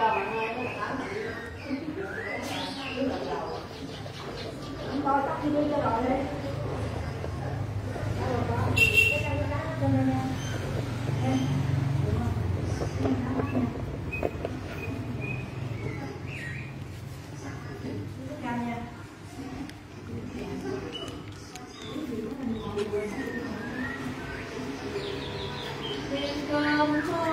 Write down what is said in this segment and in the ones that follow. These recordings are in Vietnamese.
cho bạn đi cho rồi đi. Hãy subscribe cho kênh Ghiền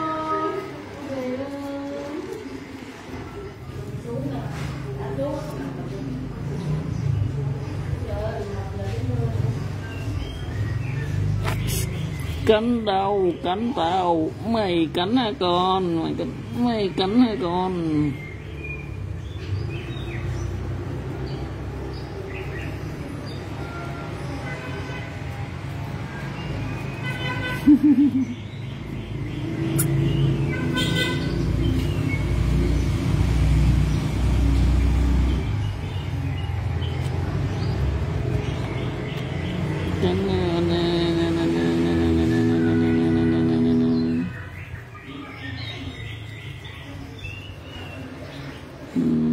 cánh đâu cánh tao mày cánh hả con? Mày cánh mày cánh hả con? Hãy subscribe Mm-hmm.